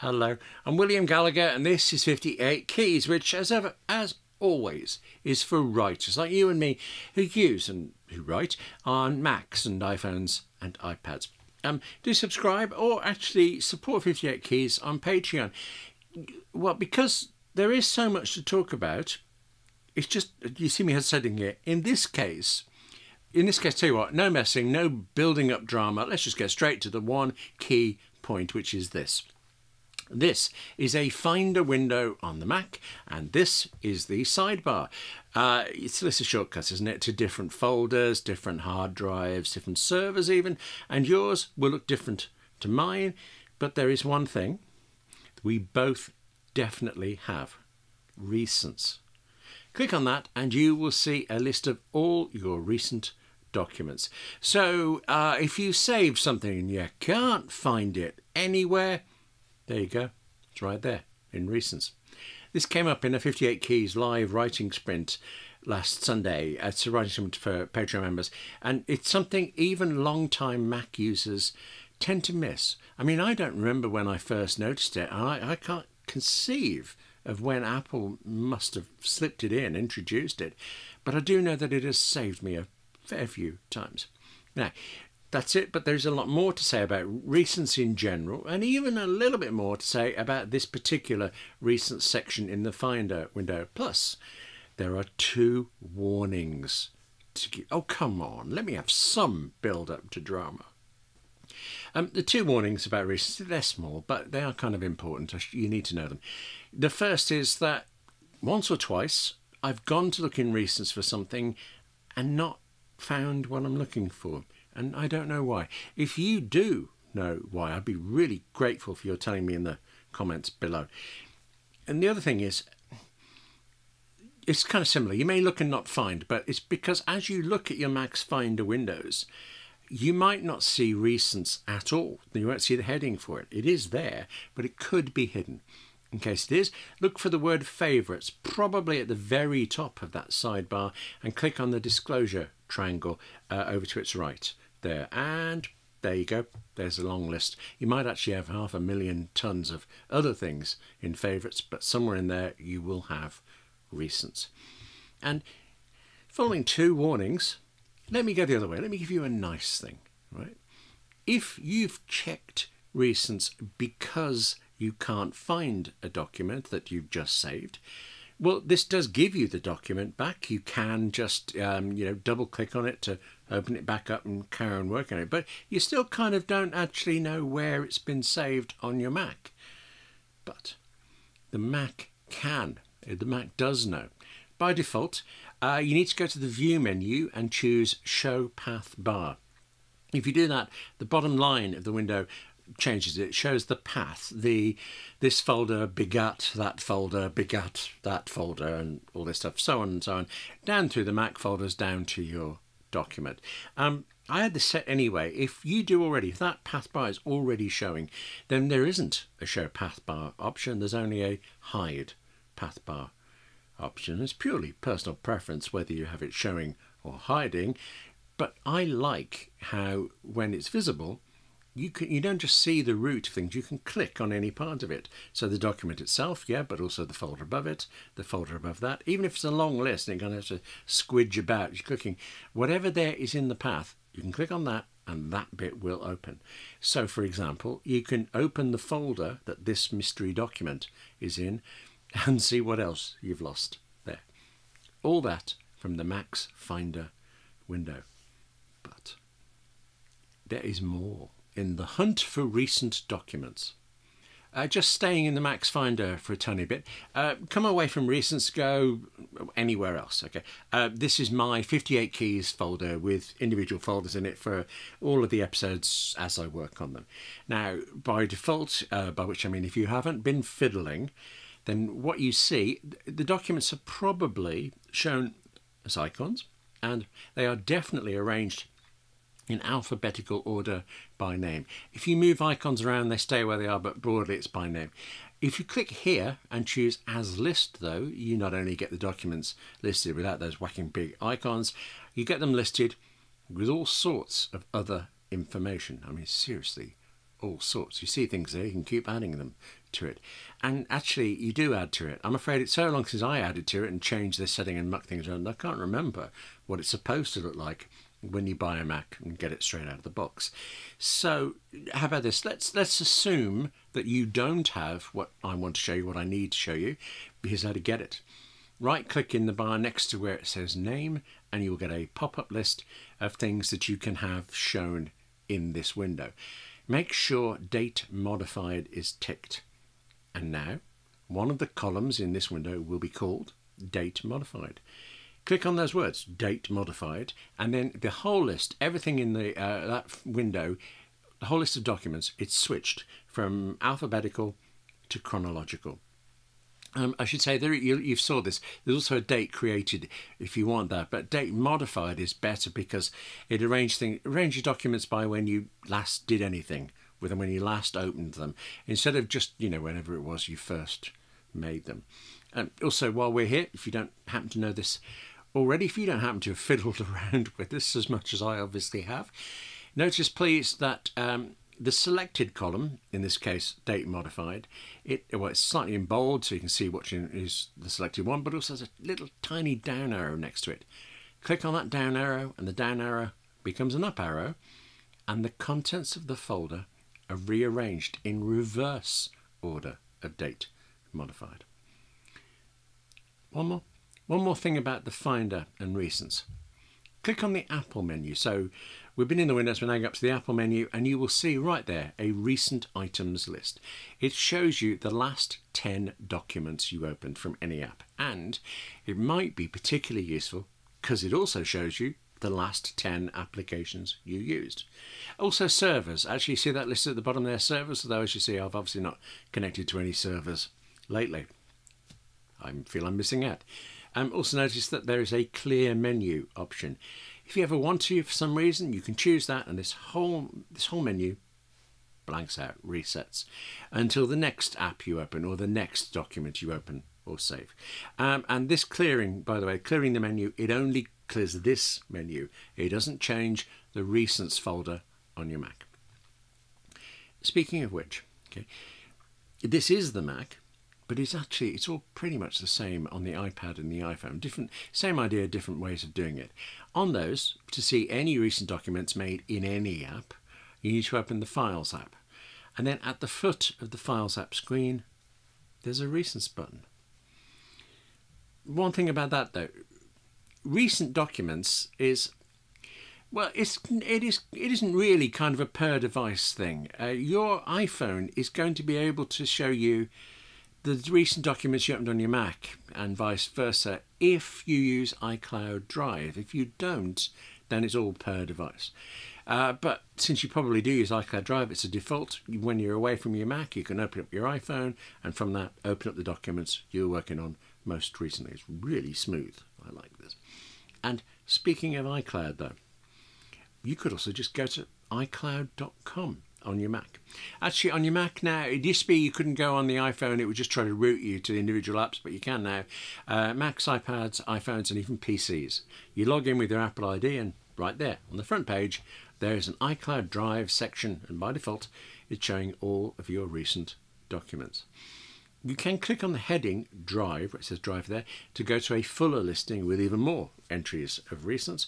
Hello, I'm William Gallagher, and this is 58 Keys, which, as ever, as always, is for writers like you and me who use and who write on Macs and iPhones and iPads. Um, do subscribe or actually support 58 Keys on Patreon. Well, because there is so much to talk about, it's just, you see me sitting here. In this case, in this case, tell you what, no messing, no building up drama. Let's just get straight to the one key point, which is this. This is a Finder window on the Mac, and this is the sidebar. Uh, it's a list of shortcuts, isn't it, to different folders, different hard drives, different servers, even, and yours will look different to mine. But there is one thing we both definitely have recents. Click on that, and you will see a list of all your recent documents. So uh, if you save something and you can't find it anywhere, there you go. It's right there in recents. This came up in a 58 Keys live writing sprint last Sunday. Uh, it's a writing sprint for Patreon members. And it's something even long-time Mac users tend to miss. I mean, I don't remember when I first noticed it. And I, I can't conceive of when Apple must have slipped it in, introduced it. But I do know that it has saved me a fair few times. Now, that's it, but there's a lot more to say about recents in general, and even a little bit more to say about this particular recent section in the Finder window. Plus, there are two warnings to. Oh, come on, let me have some build up to drama. Um, the two warnings about recents, they're small, but they are kind of important. You need to know them. The first is that once or twice I've gone to look in recents for something and not found what I'm looking for and I don't know why. If you do know why, I'd be really grateful for your telling me in the comments below. And the other thing is, it's kind of similar. You may look and not find, but it's because as you look at your Mac's Finder windows, you might not see recents at all. You won't see the heading for it. It is there, but it could be hidden. In case it is, look for the word Favorites, probably at the very top of that sidebar, and click on the disclosure triangle uh, over to its right there. And there you go. There's a long list. You might actually have half a million tons of other things in favourites, but somewhere in there you will have recents. And following two warnings, let me go the other way. Let me give you a nice thing, right? If you've checked recents because you can't find a document that you've just saved, well, this does give you the document back. You can just, um, you know, double click on it to open it back up and carry on working on it. But you still kind of don't actually know where it's been saved on your Mac. But the Mac can. The Mac does know. By default, uh, you need to go to the View menu and choose Show Path Bar. If you do that, the bottom line of the window changes it. shows the path. The this folder begat that folder, begat that folder, and all this stuff, so on and so on, down through the Mac folders, down to your document. Um, I had this set anyway. If you do already, if that path bar is already showing, then there isn't a show path bar option. There's only a hide path bar option. It's purely personal preference whether you have it showing or hiding. But I like how when it's visible, you can you don't just see the root of things you can click on any part of it. So the document itself yeah but also the folder above it the folder above that. Even if it's a long list and you're going to have to squidge about you're clicking. Whatever there is in the path you can click on that and that bit will open. So for example you can open the folder that this mystery document is in and see what else you've lost there. All that from the Mac's Finder window. But there is more in the hunt for recent documents. Uh, just staying in the Mac's Finder for a tiny bit. Uh, come away from recents, go anywhere else. Okay, uh, this is my 58 keys folder with individual folders in it for all of the episodes as I work on them. Now, by default, uh, by which I mean if you haven't been fiddling, then what you see, the documents are probably shown as icons, and they are definitely arranged in alphabetical order by name. If you move icons around, they stay where they are, but broadly it's by name. If you click here and choose as list though, you not only get the documents listed without those whacking big icons, you get them listed with all sorts of other information. I mean, seriously, all sorts. You see things there, you can keep adding them to it. And actually, you do add to it. I'm afraid it's so long since I added to it and changed this setting and mucked things around, I can't remember what it's supposed to look like when you buy a Mac and get it straight out of the box. So, how about this? Let's let's assume that you don't have what I want to show you, what I need to show you. Here's how to get it. Right click in the bar next to where it says name, and you'll get a pop up list of things that you can have shown in this window. Make sure date modified is ticked. And now, one of the columns in this window will be called date modified. Click on those words, date modified, and then the whole list, everything in the uh, that window, the whole list of documents, it's switched from alphabetical to chronological. Um, I should say there you, you saw this. There's also a date created if you want that, but date modified is better because it arranges things, arranges documents by when you last did anything with them, when you last opened them, instead of just you know whenever it was you first made them. Um, also, while we're here, if you don't happen to know this already, if you don't happen to have fiddled around with this as much as I obviously have, notice please that um, the selected column, in this case date modified, it well it's slightly in bold so you can see which is the selected one, but also has a little tiny down arrow next to it. Click on that down arrow and the down arrow becomes an up arrow and the contents of the folder are rearranged in reverse order of date modified. One more, one more thing about the Finder and Recents. Click on the Apple menu. So We've been in the Windows, we're now up to the Apple menu, and you will see right there a recent items list. It shows you the last 10 documents you opened from any app, and it might be particularly useful because it also shows you the last 10 applications you used. Also servers, actually you see that list at the bottom there, servers, although as you see I've obviously not connected to any servers lately. I feel I'm missing out. Um, also notice that there is a clear menu option. If you ever want to, for some reason, you can choose that, and this whole this whole menu blanks out, resets until the next app you open or the next document you open or save. Um, and this clearing, by the way, clearing the menu, it only clears this menu. It doesn't change the recents folder on your Mac. Speaking of which, okay, this is the Mac, but it's actually it's all pretty much the same on the iPad and the iPhone. Different, same idea, different ways of doing it. On those, to see any recent documents made in any app, you need to open the Files app, and then at the foot of the Files app screen, there's a Recents button. One thing about that though, recent documents is well, it's it is it isn't really kind of a per device thing. Uh, your iPhone is going to be able to show you the recent documents you opened on your Mac and vice versa if you use iCloud Drive. If you don't, then it's all per device. Uh, but since you probably do use iCloud Drive, it's a default. When you're away from your Mac, you can open up your iPhone and from that, open up the documents you're working on most recently. It's really smooth. I like this. And speaking of iCloud, though, you could also just go to iCloud.com on your Mac. Actually, on your Mac now, it used to be you couldn't go on the iPhone, it would just try to route you to the individual apps, but you can now. Uh, Macs, iPads, iPhones, and even PCs. You log in with your Apple ID, and right there on the front page, there is an iCloud Drive section, and by default, it's showing all of your recent documents. You can click on the heading Drive, where it says Drive there, to go to a fuller listing with even more entries of recents.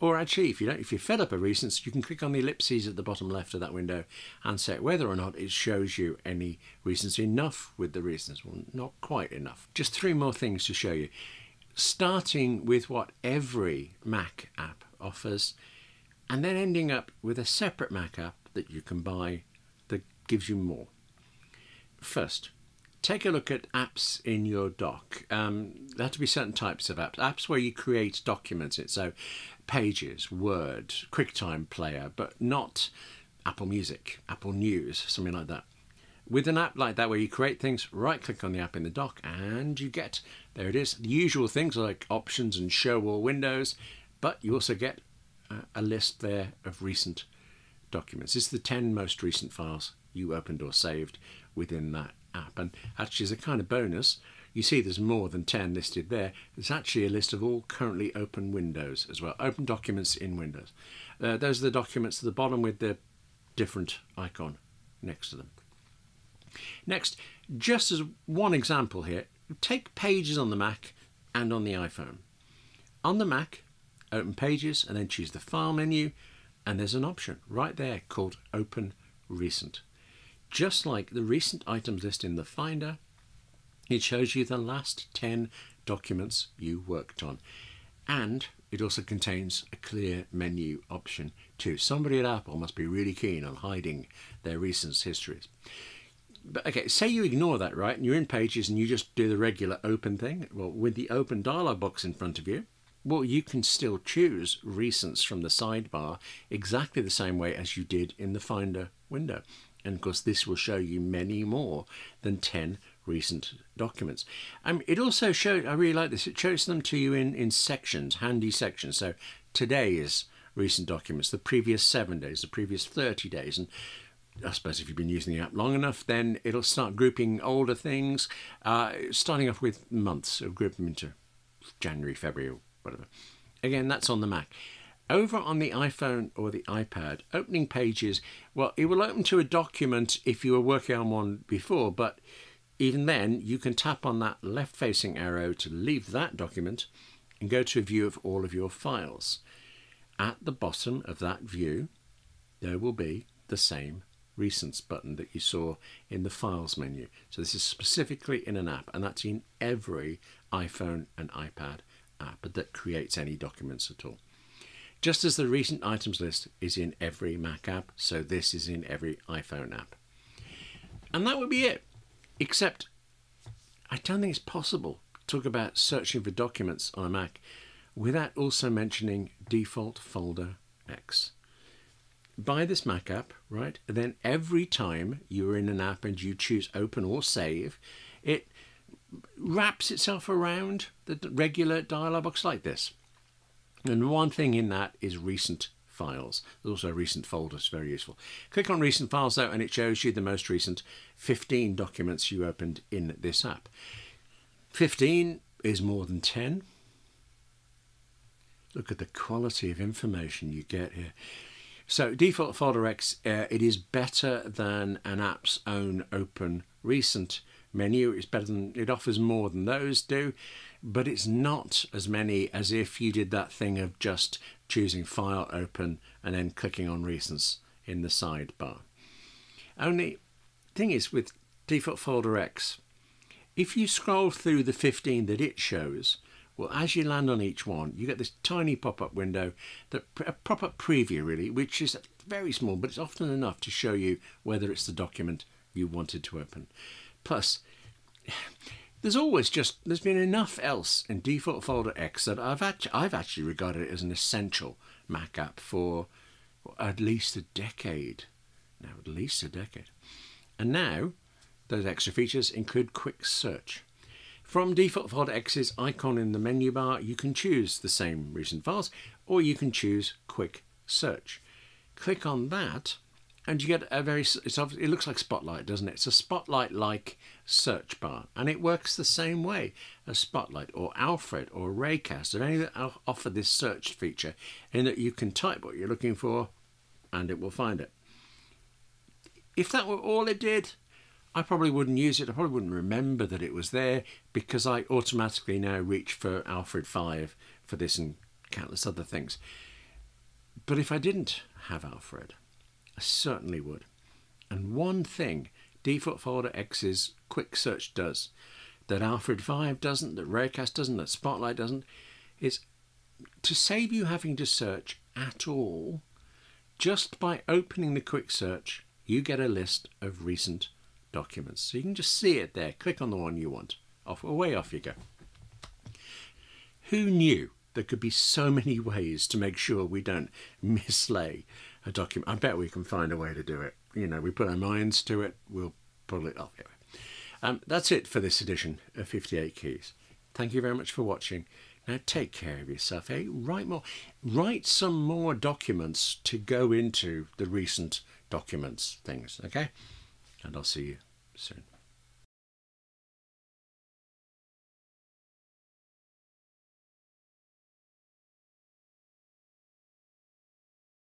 Or actually, if you don't, if you're fed up of recents, you can click on the ellipses at the bottom left of that window and set whether or not it shows you any recents enough with the recents. Well, not quite enough. Just three more things to show you. Starting with what every Mac app offers, and then ending up with a separate Mac app that you can buy that gives you more. First, take a look at apps in your dock. Um, there have to be certain types of apps. Apps where you create documents. So Pages, Word, QuickTime Player, but not Apple Music, Apple News, something like that. With an app like that where you create things, right click on the app in the dock and you get, there it is, the usual things like options and show all windows, but you also get a list there of recent documents. This is the 10 most recent files you opened or saved within that app. And actually, as a kind of bonus, you see there's more than 10 listed there. It's actually a list of all currently open windows as well, open documents in Windows. Uh, those are the documents at the bottom with the different icon next to them. Next, just as one example here, take Pages on the Mac and on the iPhone. On the Mac, open Pages and then choose the File menu, and there's an option right there called Open Recent. Just like the recent items list in the Finder, it shows you the last 10 documents you worked on. And it also contains a clear menu option too. Somebody at Apple must be really keen on hiding their recent histories. But okay, say you ignore that, right? And you're in Pages and you just do the regular open thing. Well, with the open dialog box in front of you, well, you can still choose recents from the sidebar exactly the same way as you did in the Finder window. And of course, this will show you many more than 10 recent documents. Um, it also shows, I really like this, it shows them to you in, in sections, handy sections. So today's recent documents, the previous seven days, the previous 30 days. And I suppose if you've been using the app long enough, then it'll start grouping older things, uh, starting off with months, it'll group them into January, February, or whatever. Again, that's on the Mac. Over on the iPhone or the iPad, opening pages, well, it will open to a document if you were working on one before, but even then, you can tap on that left facing arrow to leave that document and go to a view of all of your files. At the bottom of that view, there will be the same recents button that you saw in the files menu. So this is specifically in an app and that's in every iPhone and iPad app that creates any documents at all. Just as the recent items list is in every Mac app, so this is in every iPhone app. And that would be it. Except, I don't think it's possible to talk about searching for documents on a Mac without also mentioning default folder X. Buy this Mac app, right? then every time you're in an app and you choose open or save, it wraps itself around the regular dialog box like this. And one thing in that is recent files. There's also a recent folder, very useful. Click on recent files though and it shows you the most recent 15 documents you opened in this app. 15 is more than 10. Look at the quality of information you get here. So default folder X, uh, it is better than an app's own open recent menu. It's better than, it offers more than those do but it's not as many as if you did that thing of just choosing file open and then clicking on recents in the sidebar. Only thing is with default folder X, if you scroll through the 15 that it shows, well, as you land on each one, you get this tiny pop-up window, that a pop-up preview really, which is very small, but it's often enough to show you whether it's the document you wanted to open. Plus, there's always just there's been enough else in default folder X that I've actually I've actually regarded it as an essential Mac app for at least a decade. Now at least a decade. And now those extra features include quick search. From default folder X's icon in the menu bar, you can choose the same recent files or you can choose quick search. Click on that and you get a very it's it looks like spotlight doesn't it? It's a spotlight like search bar and it works the same way as spotlight or alfred or raycast. Or any that offer this search feature in that you can type what you're looking for and it will find it. If that were all it did I probably wouldn't use it. I probably wouldn't remember that it was there because I automatically now reach for alfred 5 for this and countless other things. But if I didn't have alfred I certainly would. And one thing default folder X's quick search does that Alfred 5 doesn't, that Raycast doesn't, that Spotlight doesn't, is to save you having to search at all, just by opening the quick search, you get a list of recent documents. So you can just see it there. Click on the one you want. Off, away off you go. Who knew there could be so many ways to make sure we don't mislay a document. I bet we can find a way to do it. You know, we put our minds to it, we'll pull it off. Anyway. Um, that's it for this edition of 58 Keys. Thank you very much for watching. Now take care of yourself. Hey, Write more. Write some more documents to go into the recent documents things. Okay, and I'll see you soon.